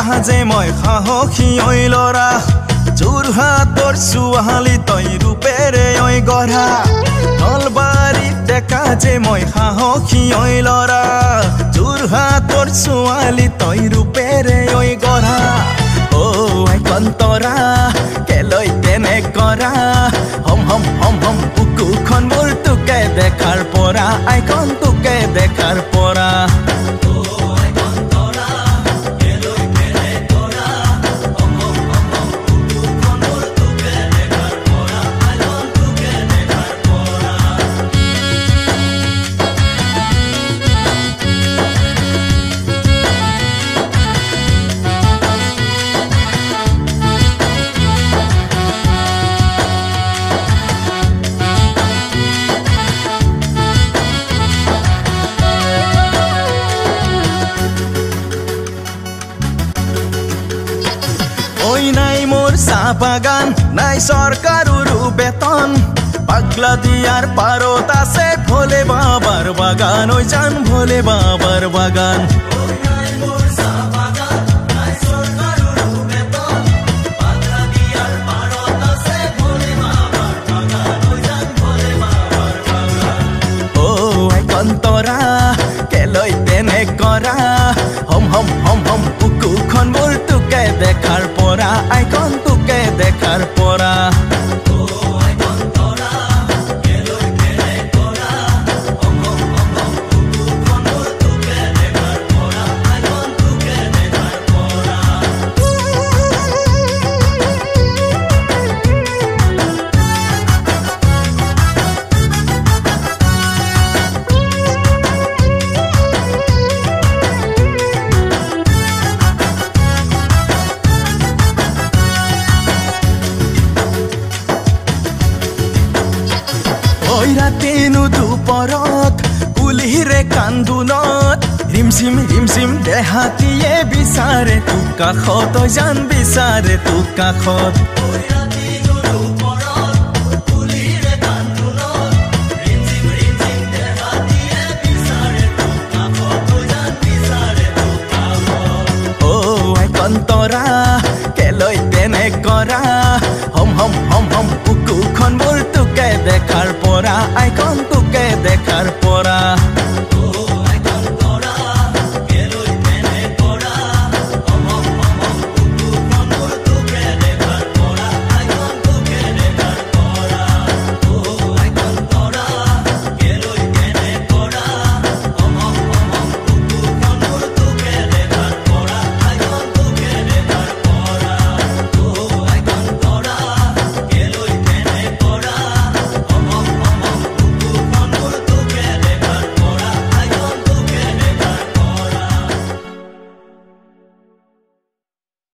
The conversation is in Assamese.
ডেকা যে মই সাহসী ঐ ল'ৰা? যোৰহাটৰ ছোৱালী তই ৰূপেৰে ঐ গঢ়া। নলবাৰীত ডেকা যে মই সাহসী ঐ ল'ৰা? যোৰহাটৰ ছোৱালী তই ৰূপেৰে ঐ গঢ়া। অ আই কন্তৰা কেলৈ তেনে কৰা? হম হম হম হম বুকুখন মোৰ তোকে দেখাৰ পৰা আইকন তোকে দেখাৰ পৰা। ওই নাই মোর চাহ বাগান নাই সরকারুরু বেতন। পাগলা দিয়ার পারত আছে ভোলে বাবার বাগান ওই যান ভোলে বাবার বাগান। কেলৈ তেনে কৰা? বুকুখন মোৰ তোকে দেখাৰ পৰা আইকন তোকে দেখার পৰা ৰাতিনো দুপৰত কুলিৰে কান্দোনত ৰিমঝিম ৰিমঝিম দেহাতীয়ে বিচাৰে তোক কাষত ঐ জান বিচাৰে তোক কাষত অ আই কন্তৰা কেলৈ তেনে কৰা